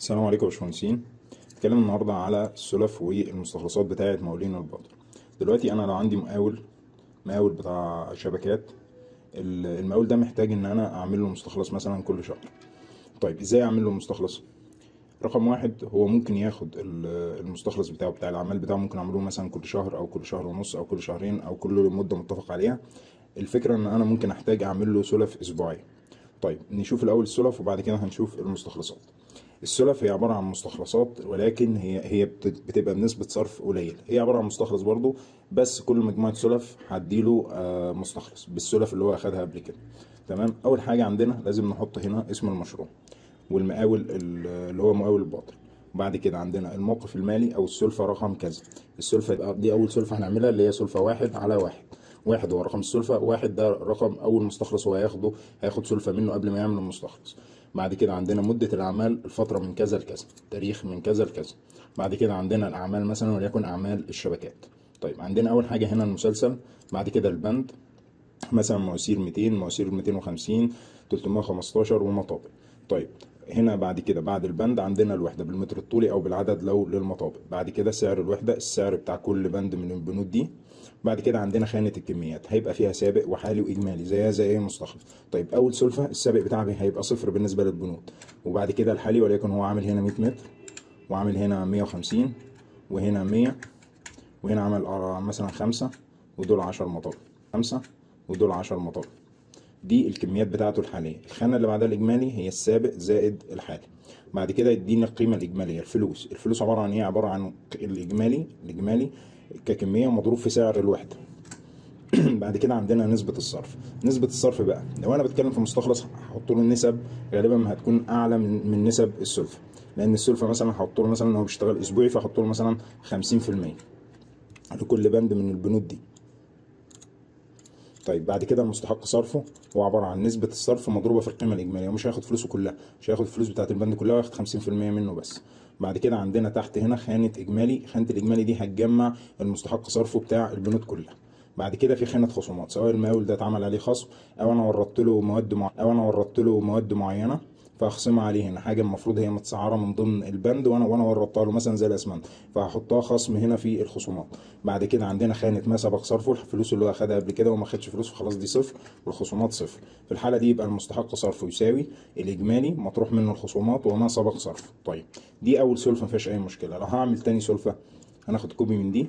السلام عليكم يا باشمهندسين. هنتكلم النهارده على السلف والمستخلصات بتاعه مقاولين الباطن دلوقتي أنا لو عندي مقاول مقاول بتاع شبكات ال- المقاول ده محتاج إن أنا أعمل له مستخلص مثلا كل شهر. طيب إزاي أعمل له مستخلص؟ رقم واحد هو ممكن ياخد ال- المستخلص بتاعه بتاع الاعمال بتاعه ممكن أعمله مثلا كل شهر أو كل شهر ونص أو كل شهرين أو كل مدة متفق عليها. الفكرة إن أنا ممكن أحتاج أعمل له سلف أسبوعية. طيب نشوف الأول السلف وبعد كده هنشوف المستخلصات. السلف هي عبارة عن مستخلصات ولكن هي هي بت- بتبقى بنسبة صرف قليل. هي عبارة عن مستخلص برضو بس كل مجموعة سلف هديله آه، مستخلص بالسلف اللي هو أخدها قبل كده. تمام؟ أول حاجة عندنا لازم نحط هنا اسم المشروع والمقاول ال- اللي هو مقاول الباطن بعد كده عندنا الموقف المالي أو السلفة رقم كذا. السلفة دي أول سلفة هنعملها اللي هي سلفة واحد على واحد. واحد هو رقم السلفة واحد ده رقم أول مستخلص هو هياخده هياخد سلفة منه قبل ما يعمل المستخلص. بعد كده عندنا مدة الأعمال الفترة من كذا لكذا تاريخ من كذا لكذا. بعد كده عندنا الأعمال مثلا وليكن أعمال الشبكات. طيب عندنا أول حاجة هنا المسلسل بعد كده البند مثلا مواسير 200 مواسير 250 315 ومطابق. طيب هنا بعد كده بعد البند عندنا الوحدة بالمتر الطولي أو بالعدد لو للمطابق. بعد كده سعر الوحدة السعر بتاع كل بند من البنود دي. بعد كده عندنا خانة الكميات هيبقى فيها سابق وحالي وإجمالي زيها زي أي مستخلص طيب أول سلفة السابق بتاعها هيبقى صفر بالنسبة للبنود. وبعد كده الحالي وليكن هو عامل هنا 100 متر وعامل هنا 150 وهنا 100 وهنا عمل مثلا خمسة ودول 10 مطابق. خمسة ودول 10 مطابق. دي الكميات بتاعته الحالية. الخانة اللي بعدها الإجمالي هي السابق زائد الحالي. بعد كده يدينا القيمة الإجمالية الفلوس. الفلوس عبارة عن إيه؟ عبارة عن الإجمالي الإجمالي ككمية مضروب في سعر الوحدة. بعد كده عندنا نسبة الصرف. نسبة الصرف بقى لو أنا بتكلم في مستخلص هحط له النسب غالبا هتكون أعلى من, من نسب السلفة لأن السلفة مثلا هحط له مثلا هو بيشتغل أسبوعي فهحط له مثلا 50% لكل بند من البنود دي. طيب بعد كده المستحق صرفه. هو عبارة عن نسبة الصرف مضروبة في القيمة الإجمالية. ومش هياخد فلوسه كلها مش هياخد الفلوس بتاعة البند كلها وياخد 50% منه بس. بعد كده عندنا تحت هنا خانة إجمالي. خانة الإجمالي دي هتجمع المستحق صرفه بتاع البنود كلها. بعد كده في خانة خصومات سواء المقاول ده اتعمل عليه خصم أو أنا وردت له مواد مع... أو أنا وردت له مواد معينة. فاخصمها عليه. هنا حاجة المفروض هي متسعرة من ضمن البند وأنا وأنا وردتها له مثلا زي الأسمنت. فهحطها خصم هنا في الخصومات. بعد كده عندنا خانة ما سبق صرفه الفلوس اللي هو أخدها قبل كده وما خدش فلوس فخلاص دي صفر والخصومات صفر. في الحالة دي يبقى المستحق صرفه يساوي الإجمالي مطروح منه الخصومات وما سبق صرفه طيب دي أول سلفة ما فيهاش أي مشكلة. لو هعمل تاني سلفة. هناخد كوبي من دي.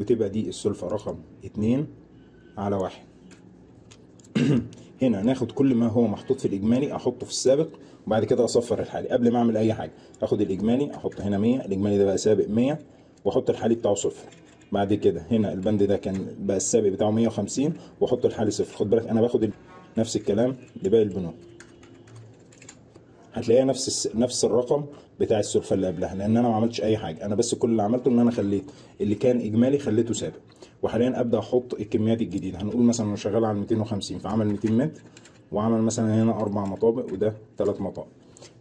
وتبقى دي السلفة رقم اتنين على واحد. هنا ناخد كل ما هو محطوط في الإجمالي أحطه في السابق وبعد كده أصفر الحالي. قبل ما أعمل أي حاجة اخد الإجمالي أحط هنا 100 الإجمالي ده بقى سابق 100 وأحط الحالي بتاعه صفر. بعد كده هنا البند ده كان بقى السابق بتاعه 150 وأحط الحالي صفر. خد بالك أنا باخد نفس الكلام لباقي البنود. هتلاقيها نفس. نفس الرقم بتاع السلفه اللي قبلها لأن أنا ما عملتش أي حاجة. أنا بس كل اللي عملته إن أنا خليت اللي كان إجمالي خليته سابق. وحاليا أبدأ أحط الكميات الجديدة. هنقول مثلا انه شغال على 250 فعمل 200 متر وعمل مثلا هنا أربع مطابق وده ثلاث مطابق.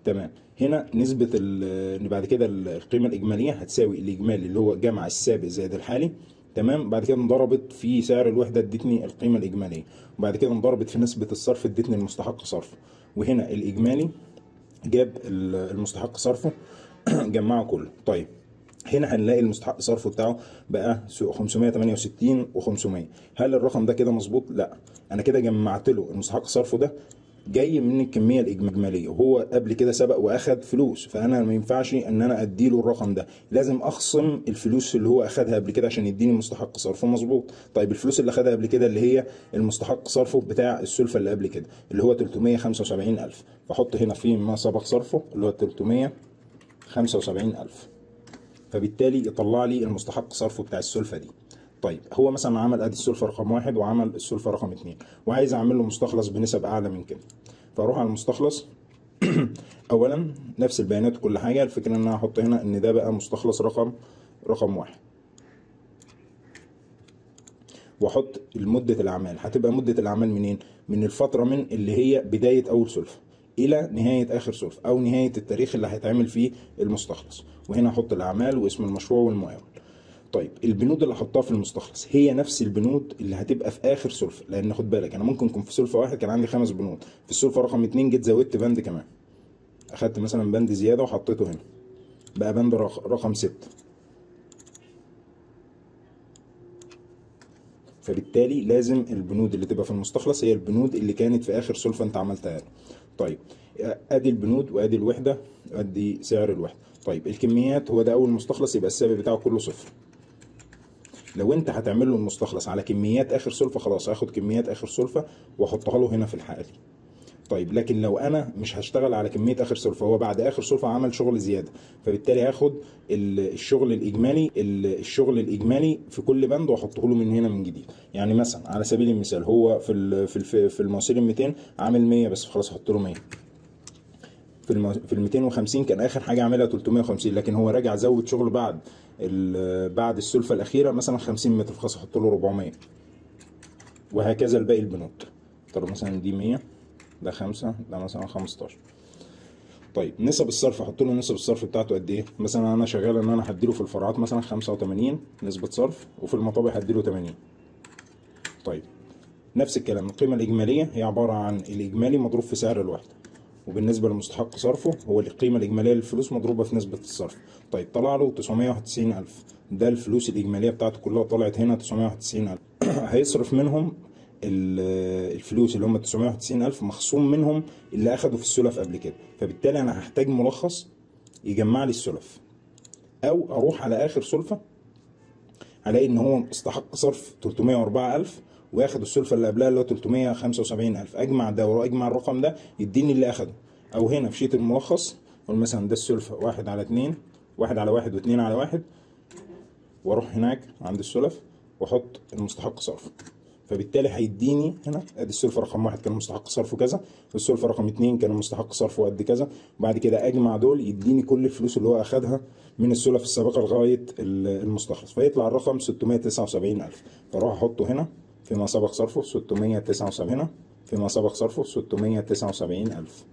تمام. هنا نسبة إن بعد كده ال- القيمة الإجمالية هتساوي الإجمالي اللي هو جمع السابق زائد الحالي. تمام. بعد كده انضربت في سعر الوحدة ادتني القيمة الإجمالية. وبعد كده انضربت في نسبة الصرف ادتني المستحق صرف وهنا الإجمالي جاب ال- المستحق صرفه. جمعه كله. طيب. هنا هنلاقي المستحق صرفه بتاعه بقى 568 و500 هل الرقم ده كده مظبوط؟ لا. أنا كده جمعت له المستحق صرفه ده جاي من الكمية الإجمالية. وهو قبل كده سبق وأخد فلوس فأنا ما ينفعش إن أنا اديله الرقم ده. لازم أخصم الفلوس اللي هو أخدها قبل كده عشان يديني مستحق صرفه مظبوط. طيب الفلوس اللي أخدها قبل كده اللي هي المستحق صرفه بتاع السلفة اللي قبل كده اللي هو 375000 فاحط هنا في ما سبق صرفه اللي هو 375000 فبالتالي يطلع لي المستحق صرفه بتاع السلفة دي. طيب هو مثلا عمل أدي السلفة رقم واحد وعمل السلفة رقم اتنين وعايز أعمل له مستخلص بنسب أعلى من كده. فأروح على المستخلص. اولا نفس البيانات وكل حاجة الفكرة إن أنا هحط هنا إن ده بقى مستخلص رقم رقم واحد. وأحط مدة الأعمال. هتبقى مدة الأعمال منين؟ من الفترة من اللي هي بداية أول سلفة. إلى نهاية آخر سلفة أو نهاية التاريخ اللي هيتعمل فيه المستخلص. وهنا أحط الأعمال واسم المشروع والمقاول طيب البنود اللي احطها في المستخلص هي نفس البنود اللي هتبقى في آخر سلفه لأن خد بالك أنا ممكن يكون في سلفه واحد كان عندي خمس بنود في السلفه رقم اتنين جيت زودت بند كمان. أخدت مثلا بند زيادة وحطيته هنا. بقى بند رق- رقم ستة. فبالتالي لازم البنود اللي تبقى في المستخلص هي البنود اللي كانت في آخر سلفه انت عملتها له. طيب أدي البنود وأدي الوحدة وادي سعر الوحدة. طيب الكميات هو ده أول مستخلص يبقى السعر بتاعه كله صفر. لو أنت هتعمل له المستخلص على كميات آخر سلفة خلاص هاخد كميات آخر سلفة وأحطها له هنا في الحالي طيب لكن لو أنا مش هشتغل على كمية آخر سلفه هو بعد آخر سلفه عمل شغل زيادة فبالتالي هاخد ال- الشغل الإجمالي ال- الشغل الإجمالي في كل بند وأحطه له من هنا من جديد. يعني مثلا على سبيل المثال هو في في في المواسير ال 200 عامل 100 بس خلاص أحط له 100 في الم... في ال 250 كان آخر حاجة عاملها 350 لكن هو راجع زود شغل بعد. بعد السلفة الأخيرة مثلا 50 متر خلاص أحط له 400 وهكذا الباقي البنود. طب مثلا دي 100 ده 5 ده مثلا 15 طيب نسب الصرف أحط له نسب الصرف بتاعته قد إيه؟ مثلا أنا شغال إن أنا هديله في الفرعات مثلا 85 نسبة صرف وفي المطابع هديله 80 طيب نفس الكلام القيمة الإجمالية هي عبارة عن الإجمالي مضروب في سعر الوحده وبالنسبة لمستحق صرفه هو القيمة الإجمالية للفلوس مضروبة في نسبة الصرف. طيب طلع له 991000 ده الفلوس الإجمالية بتاعته كلها طلعت هنا 991000 هيصرف منهم الفلوس اللي هم 991000 مخصوم منهم اللي أخدوا في السلف قبل كده. فبالتالي أنا هحتاج ملخص يجمع لي السلف. أو أروح على آخر سلفة هلاقي إن هو استحق صرف 304000 واخد السلفة اللي قبلها اللي هو 375000 أجمع ده واجمع الرقم ده يديني اللي أخده. أو هنا في شيت الملخص أقول مثلا ده السلفة واحد على اتنين واحد على واحد واتنين على واحد وأروح هناك عند السلف وأحط المستحق صرف. فبالتالي هيديني هنا. ادي السلفه رقم واحد كان مستحق صرفه كذا والسلفه رقم اتنين كان مستحق صرفه قد كذا. وبعد كده اجمع دول يديني كل الفلوس اللي هو اخدها من السلف السابقة لغاية ال- المستخلص. فيطلع الرقم 679000 فاروح احطه هنا فيما سبق صرفه 679 هنا فيما سبق صرفه 679000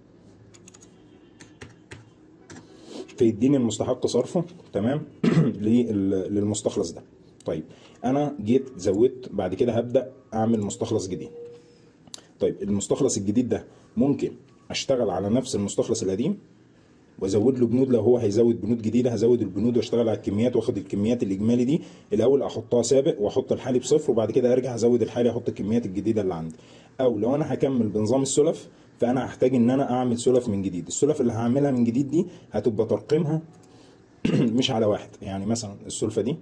فيديني المستحق صرفه تمام لل- للمستخلص ده. طيب أنا جيت زودت بعد كده هبدأ أعمل مستخلص جديد. طيب المستخلص الجديد ده ممكن أشتغل على نفس المستخلص القديم وأزود له بنود لو هو هيزود بنود جديدة هزود البنود وأشتغل على الكميات وأخد الكميات الإجمالي دي الأول أحطها سابق وأحط الحالي بصفر وبعد كده أرجع أزود الحالي أحط الكميات الجديدة اللي عندي. أو لو أنا هكمل بنظام السلف فأنا هحتاج إن أنا أعمل سلف من جديد. السلف اللي هعملها من جديد دي هتبقى ترقيمها مش على واحد. يعني مثلا السلفة دي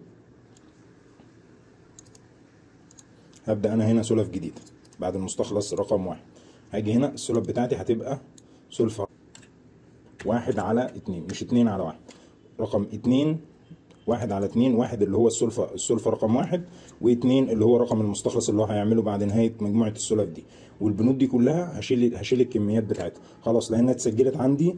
هبدأ أنا هنا سلف جديد. بعد المستخلص رقم واحد. هاجي هنا السلف بتاعتي هتبقى سلفه واحد على اتنين مش اتنين على واحد. رقم اتنين واحد على اتنين واحد اللي هو السلفة السلفة رقم واحد واتنين اللي هو رقم المستخلص اللي هو هيعمله بعد نهاية مجموعة السلف دي. والبنود دي كلها هشيل هشيل الكميات بتاعتها. خلاص لأنها اتسجلت عندي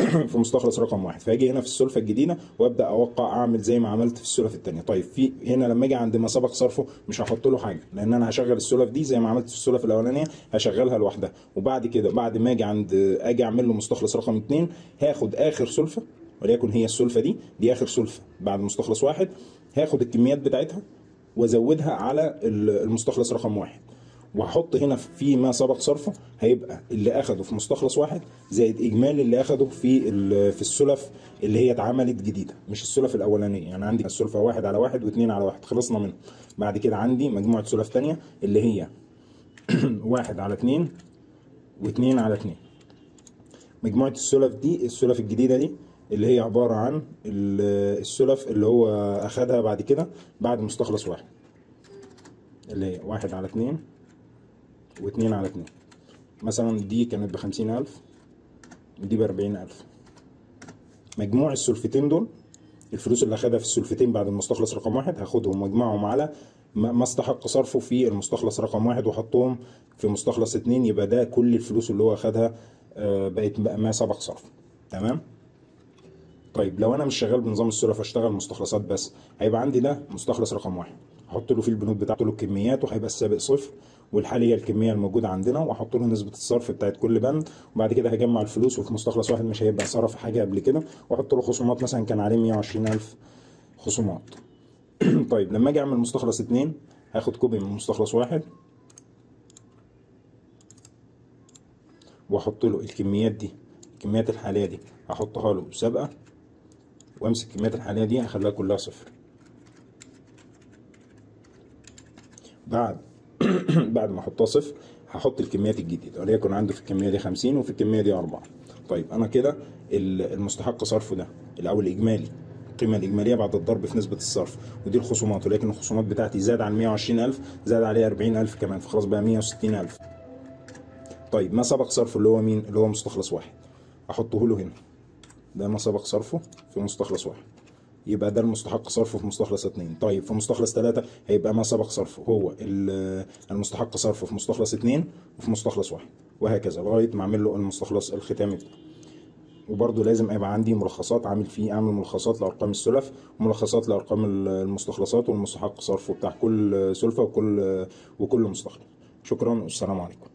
في مستخلص رقم واحد. فاجي هنا في السلفة الجديدة وأبدأ أوقع أعمل زي ما عملت في السلف الثانية طيب في هنا لما أجي عند ما سبق صرفه مش هحط له حاجة لأن أنا هشغل السلف دي زي ما عملت في السلف الأولانية هشغلها لوحدها. وبعد كده بعد ما أجي عند أجي أعمل له مستخلص رقم اثنين هاخد آخر سلفة وليكن هي السلفة دي دي آخر سلفة بعد مستخلص واحد هاخد الكميات بتاعتها وأزودها على المستخلص رقم واحد. وهحط هنا في ما سبق صرفه هيبقى اللي أخده في مستخلص واحد زائد إجمالي اللي أخده في في السلف اللي هي اتعملت جديدة مش السلف الأولانية. يعني عندي السلفة واحد على واحد واثنين على واحد خلصنا منه بعد كده عندي مجموعة سلف تانية اللي هي واحد على اثنين واثنين على اثنين مجموعة السلف دي السلف الجديدة دي اللي هي عبارة عن ال- السلف اللي هو أخدها بعد كده بعد مستخلص واحد. اللي هي واحد على اثنين واتنين على اتنين. مثلا دي كانت بخمسين ألف ودي بأربعين ألف. مجموع السلفتين دول الفلوس اللي أخدها في السلفتين بعد المستخلص رقم واحد هاخدهم واجمعهم على ما استحق صرفه في المستخلص رقم واحد واحطهم في مستخلص اتنين يبقى ده كل الفلوس اللي هو أخدها آه، بقت ما سبق صرف تمام؟ طيب لو أنا مش شغال بنظام السلف أشتغل مستخلصات بس هيبقى عندي ده مستخلص رقم واحد. أحط له فيه البنود بتاعته له الكميات وهيبقى السابق صفر. والحالي هي الكمية الموجودة عندنا واحط له نسبة الصرف بتاعت كل بند وبعد كده هجمع الفلوس وفي مستخلص واحد مش هيبقى صرف حاجة قبل كده وأحط له خصومات مثلا كان عليه 120000 خصومات. طيب لما أجي أعمل مستخلص اتنين هاخد كوبي من مستخلص واحد وأحط له الكميات دي الكميات الحالية دي هحطها له سابقه وأمسك الكميات الحالية دي هخليها كلها صفر. بعد بعد ما احطها صفر هحط الكميات الجديدة. وليكن عندي في الكمية دي 50 وفي الكمية دي 4 طيب أنا كده ال- المستحق صرفه ده الأول الاجمالي القيمة الإجمالية بعد الضرب في نسبة الصرف. ودي الخصومات. ولكن الخصومات بتاعتي زاد عن 120000 زاد عليها 40000 كمان. فخلاص بقى 160000 طيب ما سبق صرفه اللي هو مين؟ اللي هو مستخلص واحد. أحطه له هنا. ده ما سبق صرفه في مستخلص واحد. يبقى ده المستحق صرفه في مستخلص اتنين. طيب في مستخلص تلاتة هيبقى ما سبق صرفه. هو ال- المستحق صرفه في مستخلص اتنين وفي مستخلص واحد وهكذا لغاية ما أعمل له المستخلص الختامي بتاعه. وبرضه لازم يبقى عندي ملخصات عامل فيه أعمل ملخصات لأرقام السلف وملخصات لأرقام المستخلصات والمستحق صرفه بتاع كل سلفة وكل وكل مستخلص شكرا والسلام عليكم.